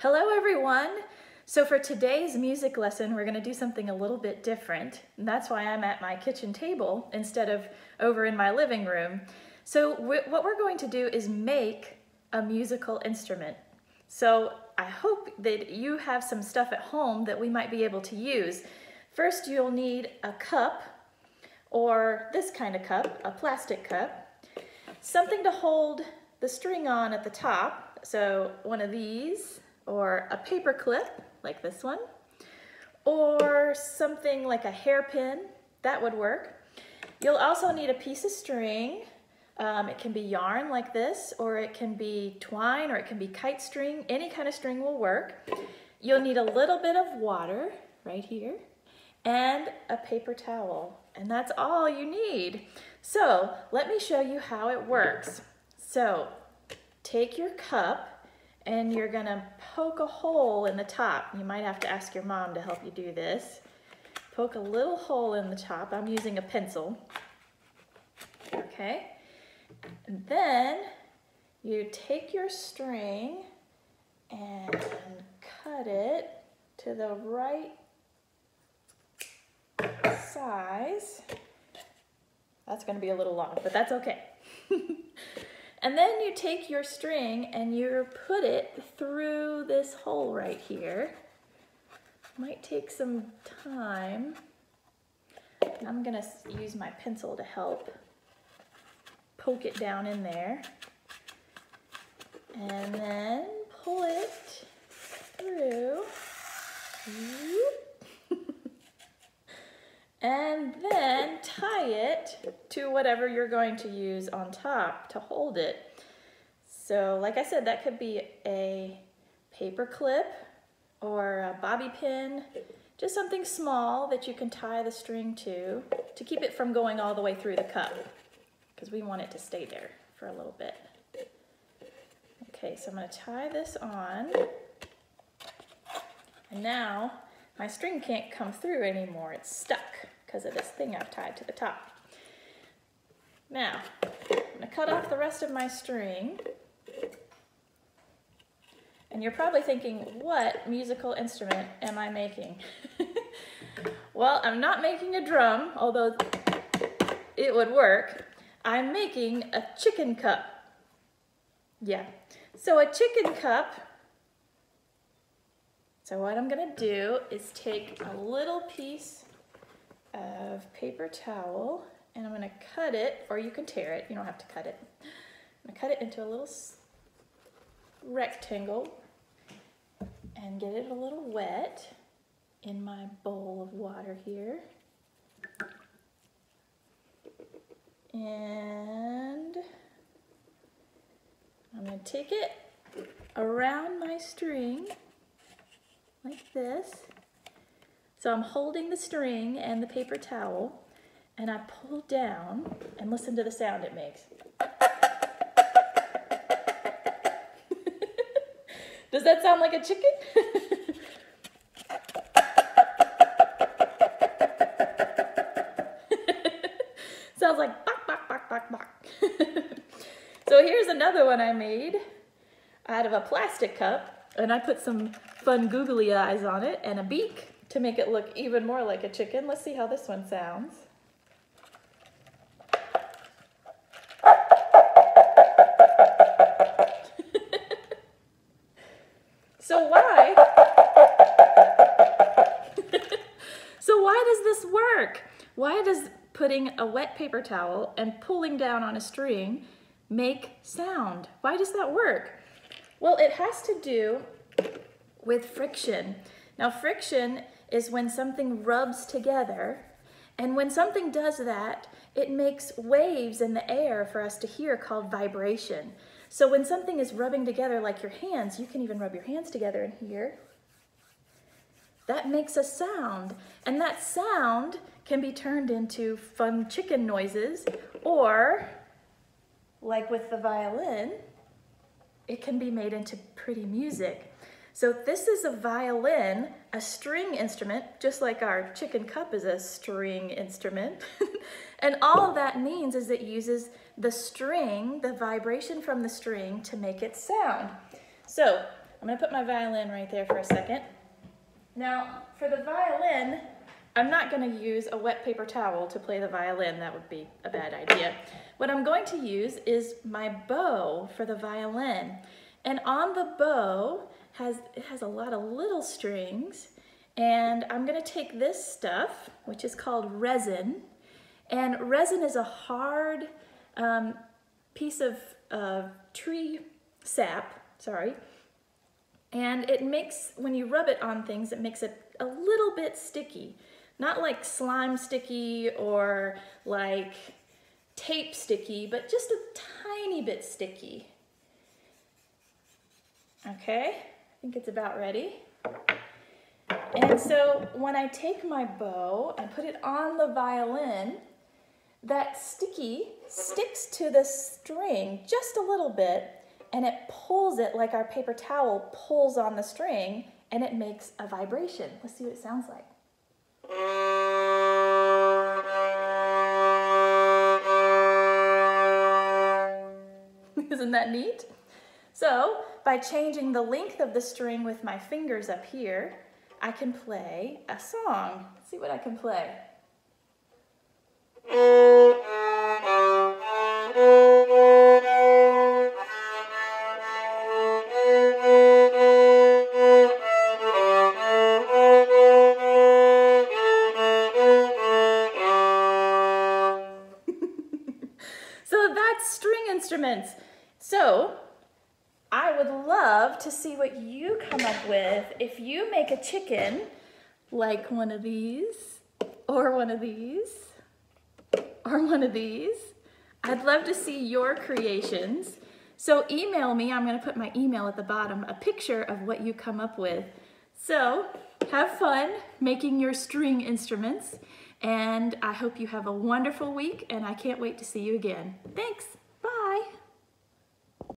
Hello everyone! So for today's music lesson, we're gonna do something a little bit different. And that's why I'm at my kitchen table instead of over in my living room. So what we're going to do is make a musical instrument. So I hope that you have some stuff at home that we might be able to use. First, you'll need a cup or this kind of cup, a plastic cup, something to hold the string on at the top. So one of these, or a paper clip like this one, or something like a hairpin, that would work. You'll also need a piece of string. Um, it can be yarn like this, or it can be twine, or it can be kite string. Any kind of string will work. You'll need a little bit of water right here, and a paper towel, and that's all you need. So let me show you how it works. So take your cup, and you're gonna poke a hole in the top. You might have to ask your mom to help you do this. Poke a little hole in the top. I'm using a pencil. Okay. And then you take your string and cut it to the right size. That's gonna be a little long, but that's okay. And then you take your string and you put it through this hole right here. Might take some time. I'm gonna use my pencil to help poke it down in there. And then pull it through. And then tie it to whatever you're going to use on top to hold it. So like I said, that could be a paper clip or a bobby pin, just something small that you can tie the string to to keep it from going all the way through the cup because we want it to stay there for a little bit. Okay, so I'm going to tie this on. And now my string can't come through anymore. It's stuck because of this thing I've tied to the top. Now, I'm gonna cut off the rest of my string. And you're probably thinking, what musical instrument am I making? well, I'm not making a drum, although it would work. I'm making a chicken cup. Yeah, so a chicken cup so what I'm gonna do is take a little piece of paper towel and I'm gonna cut it, or you can tear it, you don't have to cut it. I'm gonna cut it into a little rectangle and get it a little wet in my bowl of water here. And I'm gonna take it around my string like this. So I'm holding the string and the paper towel and I pull down and listen to the sound it makes. Does that sound like a chicken? Sounds like bok, bok, bok, bok, bok. so here's another one I made out of a plastic cup and I put some fun googly eyes on it and a beak to make it look even more like a chicken. Let's see how this one sounds. so why? so why does this work? Why does putting a wet paper towel and pulling down on a string make sound? Why does that work? Well, it has to do with friction. Now friction is when something rubs together and when something does that, it makes waves in the air for us to hear called vibration. So when something is rubbing together like your hands, you can even rub your hands together and hear. That makes a sound. And that sound can be turned into fun chicken noises or like with the violin, it can be made into pretty music. So this is a violin, a string instrument, just like our chicken cup is a string instrument. and all that means is it uses the string, the vibration from the string to make it sound. So I'm gonna put my violin right there for a second. Now, for the violin, I'm not gonna use a wet paper towel to play the violin. That would be a bad idea. What I'm going to use is my bow for the violin. And on the bow, has, it has a lot of little strings. And I'm gonna take this stuff, which is called resin. And resin is a hard um, piece of uh, tree sap, sorry. And it makes, when you rub it on things, it makes it a little bit sticky. Not like slime sticky or like tape sticky, but just a tiny bit sticky. Okay, think it's about ready. And so when I take my bow and put it on the violin, that sticky sticks to the string just a little bit and it pulls it like our paper towel pulls on the string and it makes a vibration. Let's see what it sounds like. Isn't that neat? So by changing the length of the string with my fingers up here, I can play a song. Let's see what I can play. so that's string instruments. So I would love to see what you come up with if you make a chicken like one of these or one of these or one of these. I'd love to see your creations. So email me, I'm gonna put my email at the bottom, a picture of what you come up with. So have fun making your string instruments and I hope you have a wonderful week and I can't wait to see you again. Thanks.